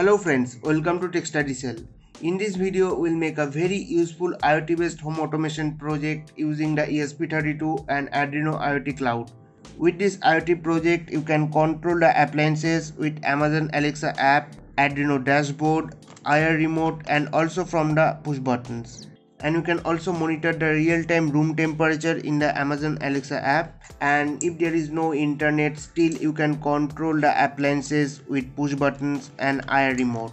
Hello friends, welcome to TechStudyCell. In this video, we'll make a very useful IoT based home automation project using the ESP32 and Arduino IoT Cloud. With this IoT project, you can control the appliances with Amazon Alexa app, Arduino dashboard, IR remote and also from the push buttons and you can also monitor the real-time room temperature in the Amazon Alexa app. And if there is no internet still you can control the appliances with push buttons and IR remote.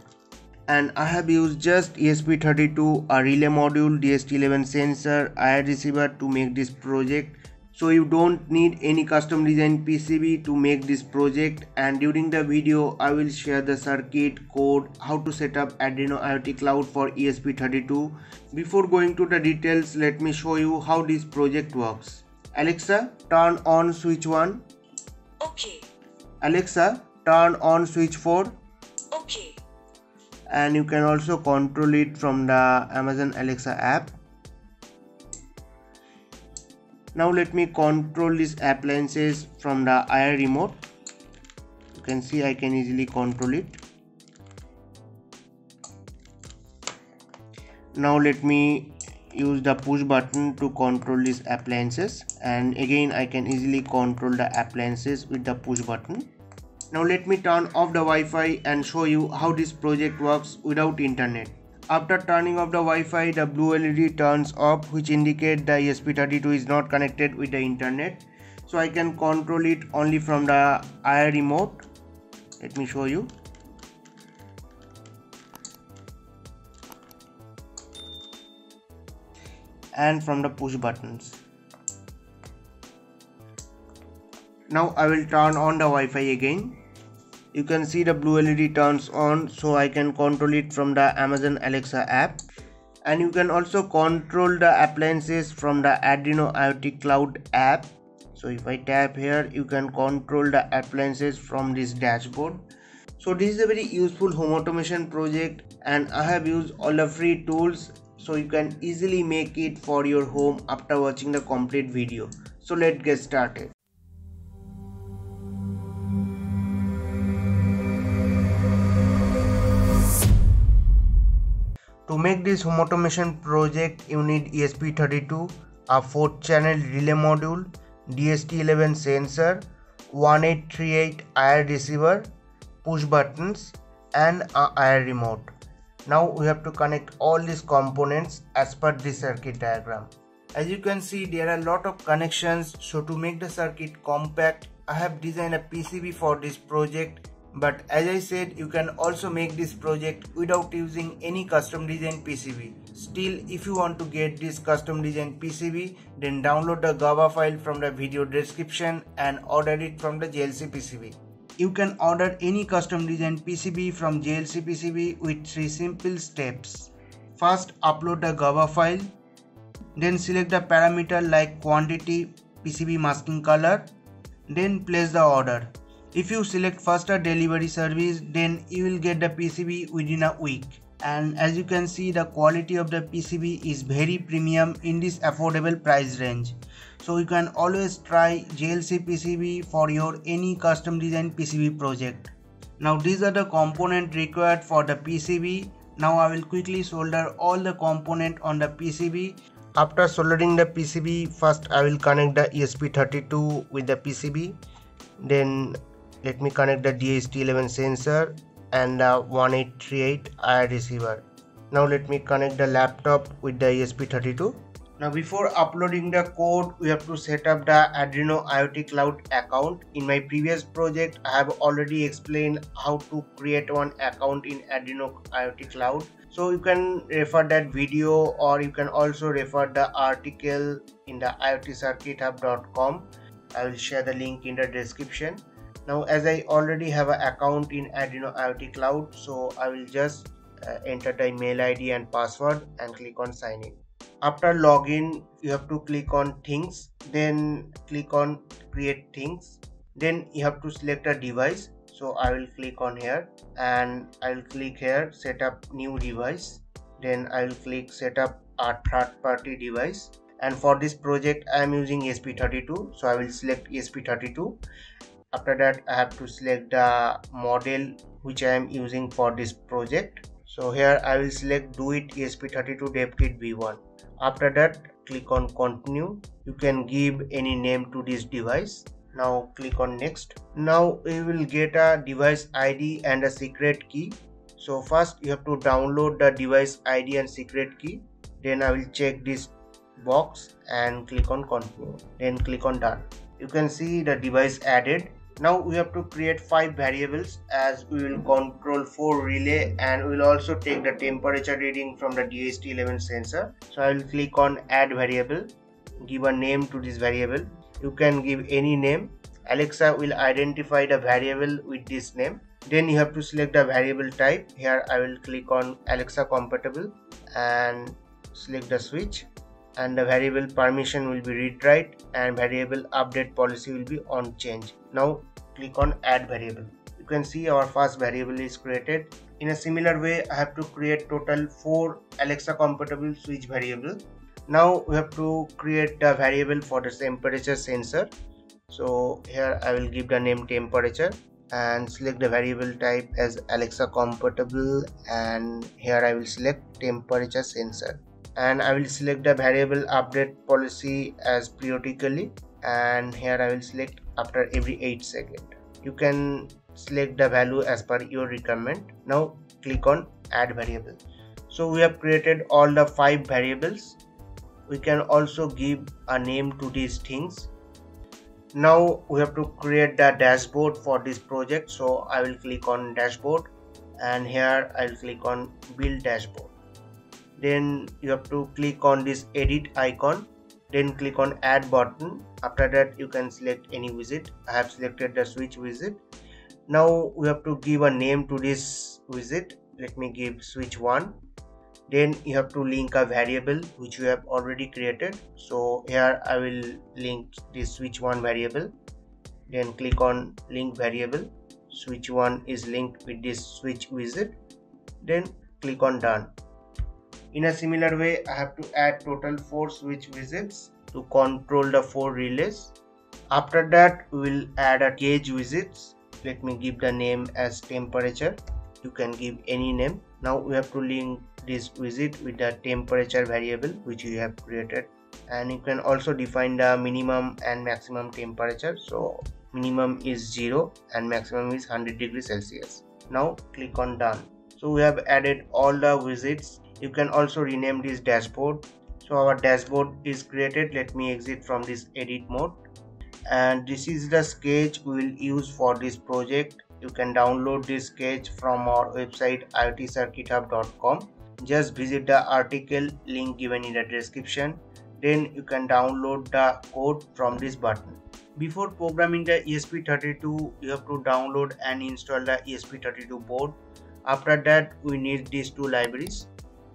And I have used just ESP32 a relay module DHT11 sensor IR receiver to make this project so you don't need any custom design PCB to make this project. And during the video I will share the circuit code how to set up Arduino IoT Cloud for ESP32 before going to the details let me show you how this project works. Alexa turn on switch 1 Okay, Alexa turn on switch 4 okay, and you can also control it from the Amazon Alexa app now let me control these appliances from the IR remote. You can see I can easily control it. Now let me use the push button to control these appliances. And again I can easily control the appliances with the push button. Now let me turn off the Wi-Fi and show you how this project works without internet after turning off the Wi-Fi, the blue LED turns off which indicate the ESP32 is not connected with the internet. So I can control it only from the IR remote. Let me show you. And from the push buttons. Now I will turn on the Wi-Fi again you can see the blue LED turns on so I can control it from the Amazon Alexa app. And you can also control the appliances from the Arduino IoT Cloud app. So if I tap here you can control the appliances from this dashboard. So this is a very useful home automation project and I have used all the free tools so you can easily make it for your home after watching the complete video. So let's get started To make this home automation project, you need ESP32, a 4 channel relay module, DHT11 sensor, 1838 IR receiver, push buttons, and a IR remote. Now we have to connect all these components as per the circuit diagram. As you can see, there are a lot of connections. So to make the circuit compact, I have designed a PCB for this project but as I said you can also make this project without using any custom design PCB. Still if you want to get this custom design PCB then download the Gerber file from the video description and order it from the JLC PCB. You can order any custom design PCB from JLC PCB with 3 simple steps. First upload the Gerber file then select the parameter like quantity, PCB masking color then place the order. If you select faster delivery service then you will get the PCB within a week and as you can see the quality of the PCB is very premium in this affordable price range. So you can always try JLC PCB for your any custom design PCB project. Now these are the component required for the PCB. Now I will quickly solder all the component on the PCB. After soldering the PCB first I will connect the ESP32 with the PCB then let me connect the DHT11 sensor and the 1838 IR receiver. Now let me connect the laptop with the ESP32. Now before uploading the code, we have to set up the Arduino IoT Cloud account. In my previous project, I have already explained how to create one account in Arduino IoT Cloud. So you can refer that video or you can also refer the article in the iotcircuithub.com. I will share the link in the description now as I already have an account in Arduino IoT Cloud so I will just uh, enter the email ID and password and click on sign in. After login you have to click on things then click on create things then you have to select a device. So I will click on here and I will click here set up new device. Then I will click set up a third party device. And for this project I am using ESP32 so I will select ESP32 after that i have to select the model which i am using for this project. So here i will select DOIT esp32 devkit v1 after that click on continue. You can give any name to this device. Now click on next. Now we will get a device id and a secret key. So first you have to download the device id and secret key. Then i will check this box and click on continue. Then click on done. You can see the device added now we have to create five variables as we will control four relay and we will also take the temperature reading from the DHT11 sensor. So I will click on add variable give a name to this variable. You can give any name. Alexa will identify the variable with this name. Then you have to select the variable type. Here I will click on Alexa compatible and select the switch and the variable permission will be read write and variable update policy will be on change. Now click on add variable. You can see our first variable is created. In a similar way i have to create total four alexa compatible switch variable. Now we have to create the variable for the temperature sensor. So here i will give the name temperature and select the variable type as alexa compatible and here i will select temperature sensor and I will select the variable update policy as periodically and here I will select after every 8 second. You can select the value as per your requirement. Now click on add variable. So we have created all the five variables. We can also give a name to these things. Now we have to create the dashboard for this project. So I will click on dashboard and here I will click on build dashboard then you have to click on this edit icon. Then click on add button. After that you can select any widget. I have selected the switch widget. Now we have to give a name to this widget. Let me give switch 1 then you have to link a variable which you have already created. So here i will link this switch 1 variable. Then click on link variable. Switch 1 is linked with this switch widget. Then click on done in a similar way, I have to add total 4 switch widgets to control the 4 relays. After that, we will add a gauge widgets. Let me give the name as temperature. You can give any name. Now we have to link this widget with the temperature variable which we have created and you can also define the minimum and maximum temperature so minimum is 0 and maximum is 100 degrees celsius now click on done so we have added all the widgets you can also rename this dashboard. So our dashboard is created. Let me exit from this edit mode. And this is the sketch we will use for this project. You can download this sketch from our website iotcircuithub.com just visit the article link given in the description. Then you can download the code from this button. Before programming the esp32 you have to download and install the esp32 board. After that we need these two libraries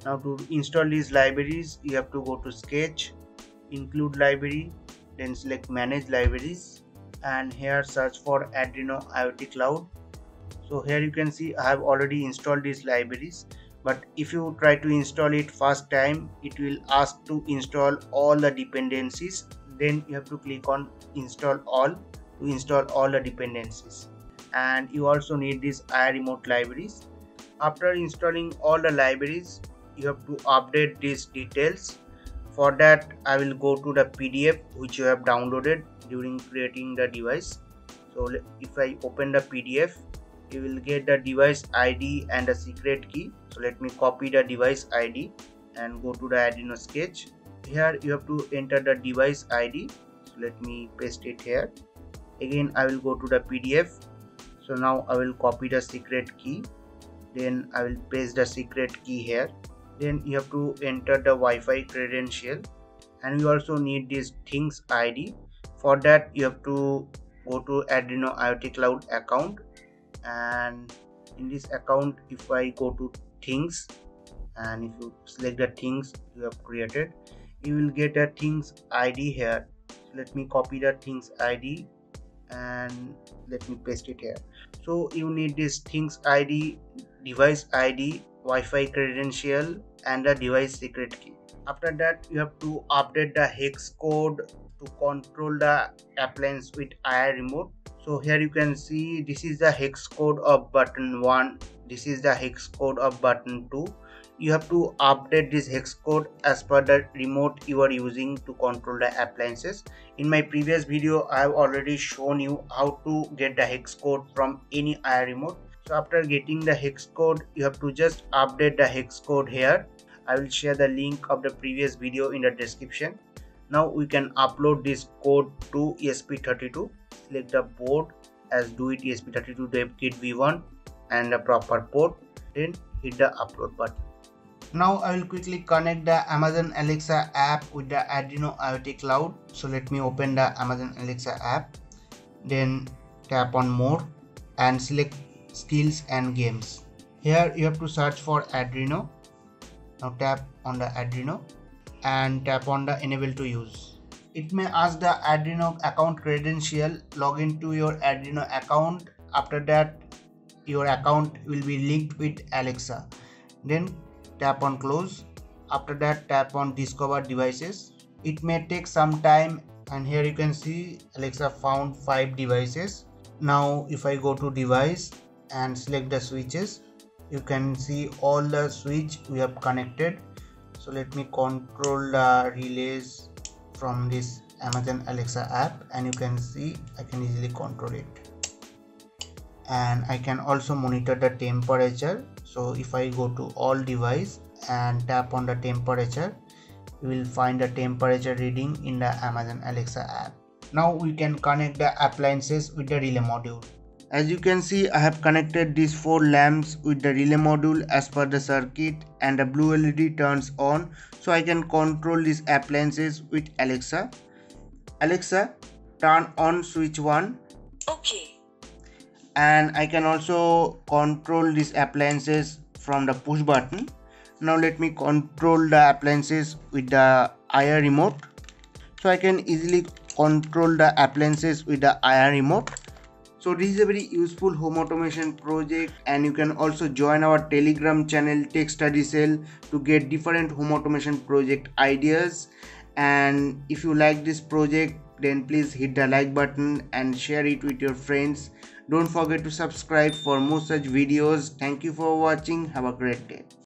now to install these libraries you have to go to sketch include library then select manage libraries and here search for Arduino IoT Cloud. So here you can see I have already installed these libraries but if you try to install it first time it will ask to install all the dependencies. Then you have to click on install all to install all the dependencies. And you also need these IRremote libraries. After installing all the libraries you have to update these details. For that i will go to the pdf which you have downloaded during creating the device. So if i open the pdf you will get the device id and a secret key. So let me copy the device id and go to the arduino sketch. Here you have to enter the device id so let me paste it here. Again i will go to the pdf so now i will copy the secret key. Then i will paste the secret key here then you have to enter the Wi-Fi credential. And you also need this things ID for that you have to go to Arduino IoT Cloud account. And in this account if I go to things and if you select the things you have created you will get a things ID here. Let me copy the things ID and let me paste it here. So you need this things ID device ID Wi-Fi credential and the device secret key. After that you have to update the hex code to control the appliance with IR remote. so here you can see this is the hex code of button 1 this is the hex code of button 2 you have to update this hex code as per the remote you are using to control the appliances in my previous video i have already shown you how to get the hex code from any IR remote so after getting the hex code you have to just update the hex code here. I will share the link of the previous video in the description. Now we can upload this code to esp32 select the port as DOIT esp32 devkit v1 and the proper port. Then hit the upload button. Now I will quickly connect the Amazon Alexa app with the Arduino IoT Cloud. So let me open the Amazon Alexa app. Then tap on more and select skills and games. Here you have to search for Arduino Now tap on the Arduino and tap on the enable to use. It may ask the Arduino account credential. Log into your Arduino account. After that your account will be linked with Alexa. Then tap on close after that tap on discover devices it may take some time and here you can see alexa found five devices now if i go to device and select the switches. You can see all the switch we have connected. So let me control the relays from this amazon alexa app and you can see i can easily control it. And I can also monitor the temperature. So if I go to all device and tap on the temperature you will find the temperature reading in the Amazon Alexa app. Now we can connect the appliances with the relay module as you can see I have connected these four lamps with the relay module as per the circuit and the blue LED turns on so I can control these appliances with Alexa. Alexa turn on switch 1 Okay. And I can also control these appliances from the push button. Now let me control the appliances with the IR remote. So I can easily control the appliances with the IR remote so this is a very useful home automation project and you can also join our telegram channel tech study cell to get different home automation project ideas. And if you like this project then please hit the like button and share it with your friends. Don't forget to subscribe for more such videos. Thank you for watching. Have a great day